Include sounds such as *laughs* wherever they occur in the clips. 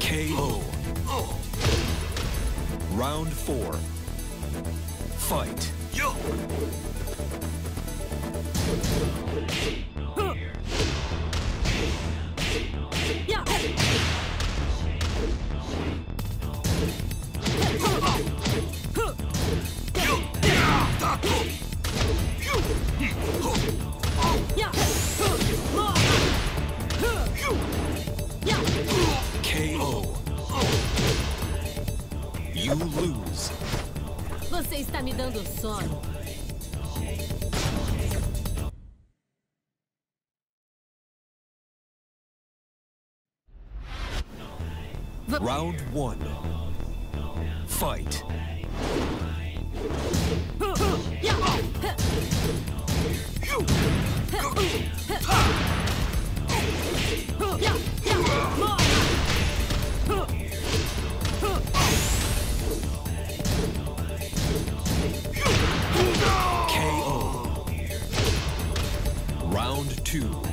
KO. Round four. Fight. KO. You lose. Você está me dando sono. Round one. Fight. *laughs* *laughs* Round two.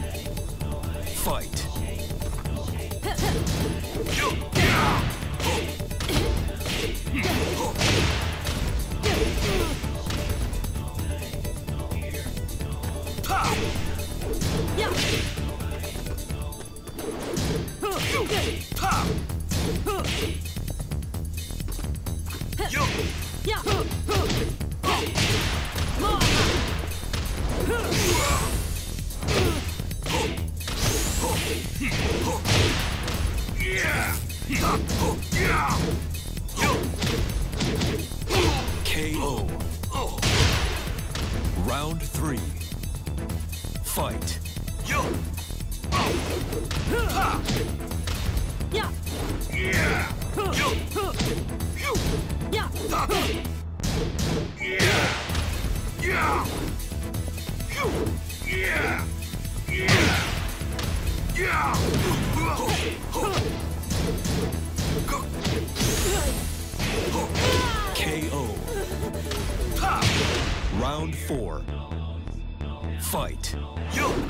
Fight. KO.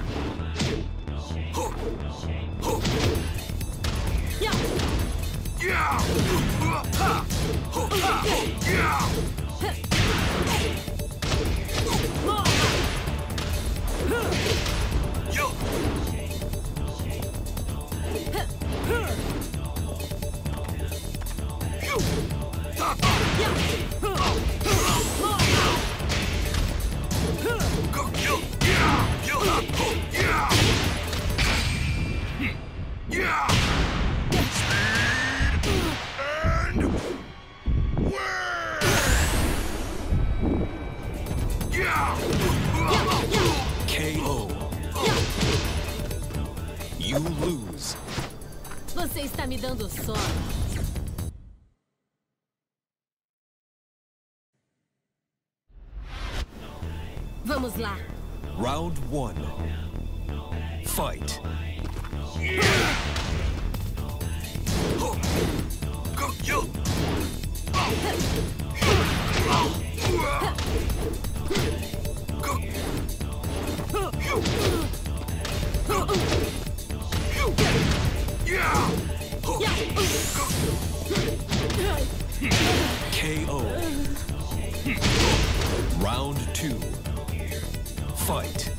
vamos. Round one. Fight. KO fight.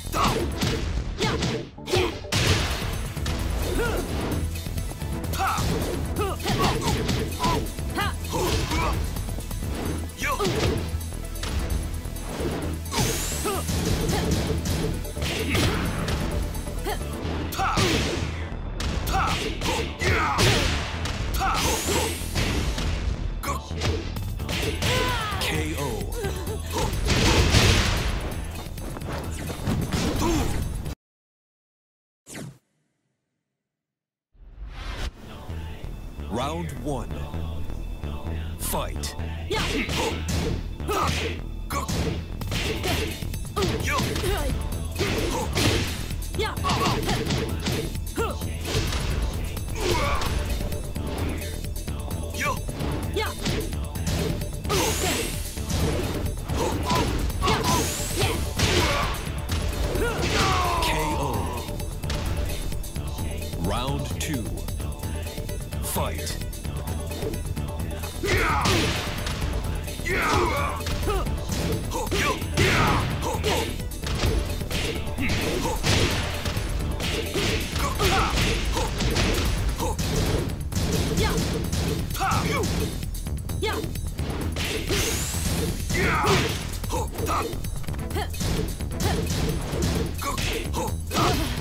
Hey! 呀。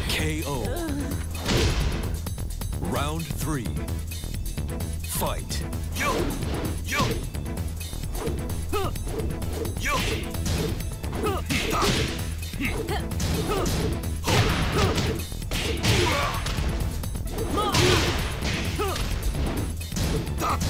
KO. Round three. Fight. Yo! Yo! Yo! Stop!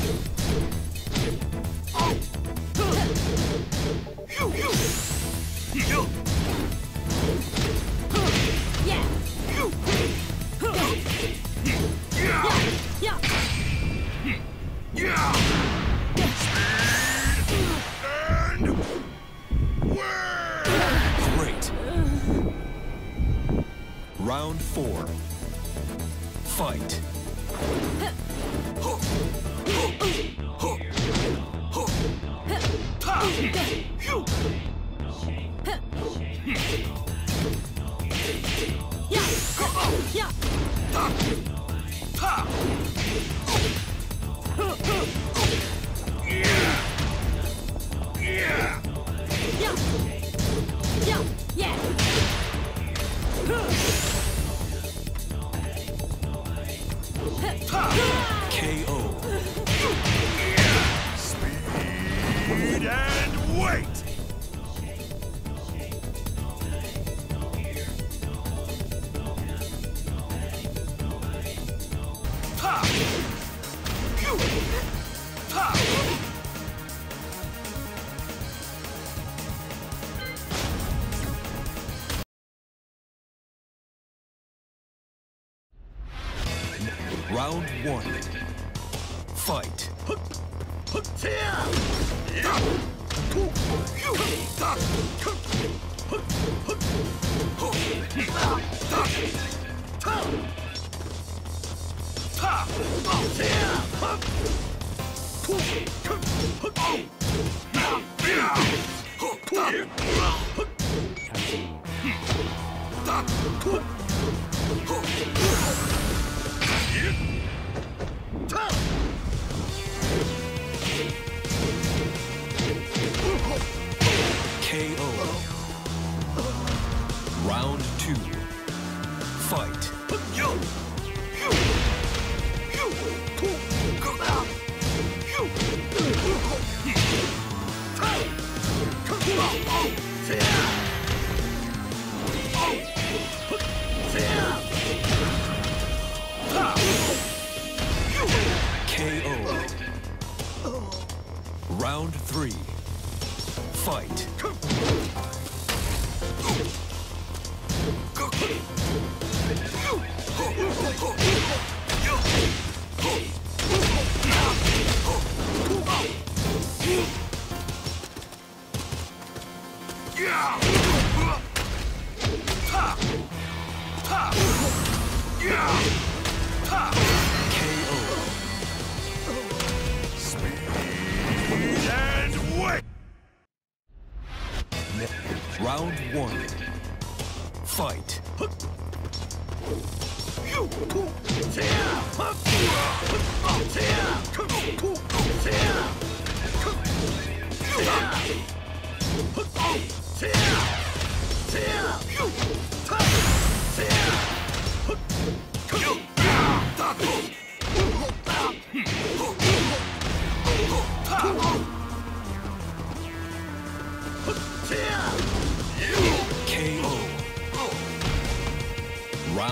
Round one. Fight. Cool.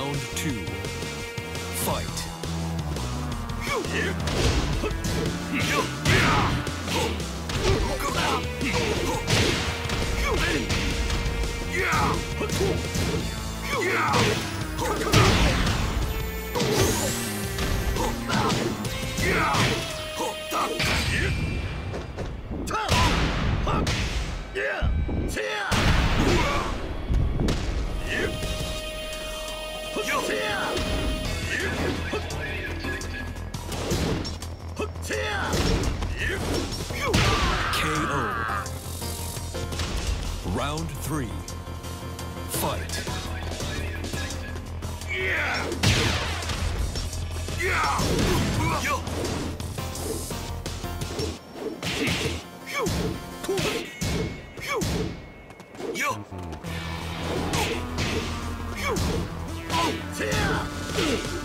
Round two. Fight. KO. Round three. Fight. KO.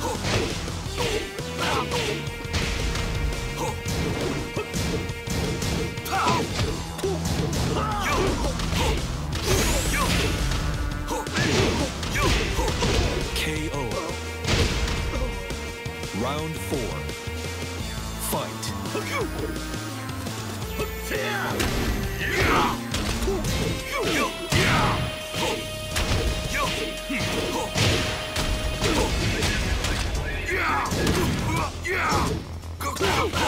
Great.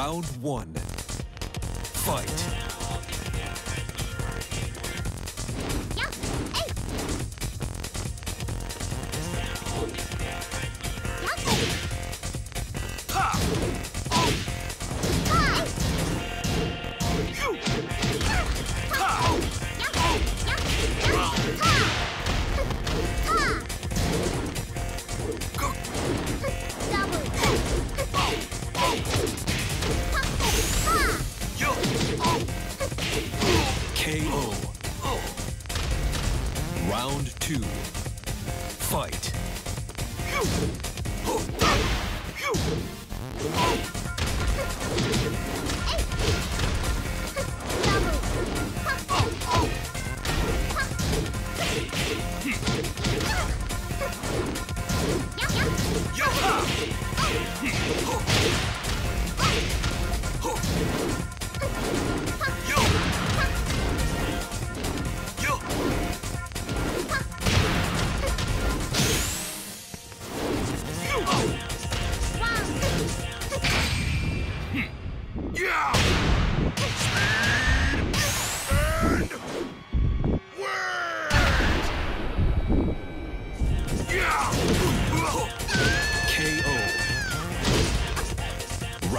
Round one. Fight.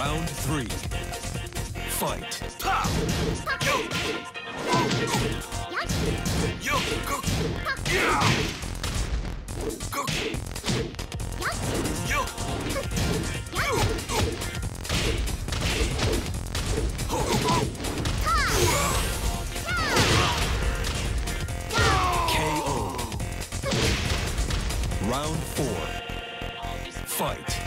Round three. Fight. Ha! Yo! Yo! Go! Go! Yo! KO. Round four. Fight.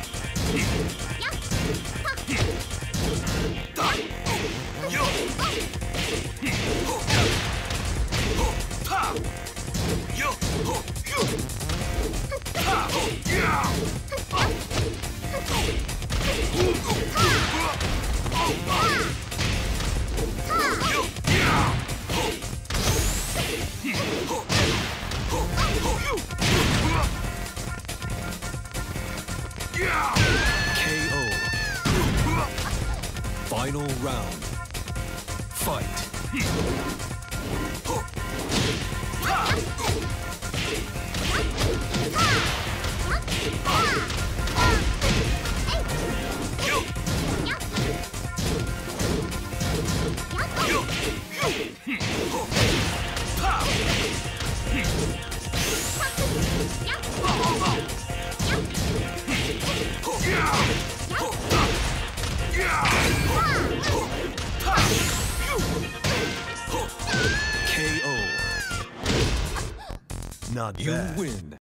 You win.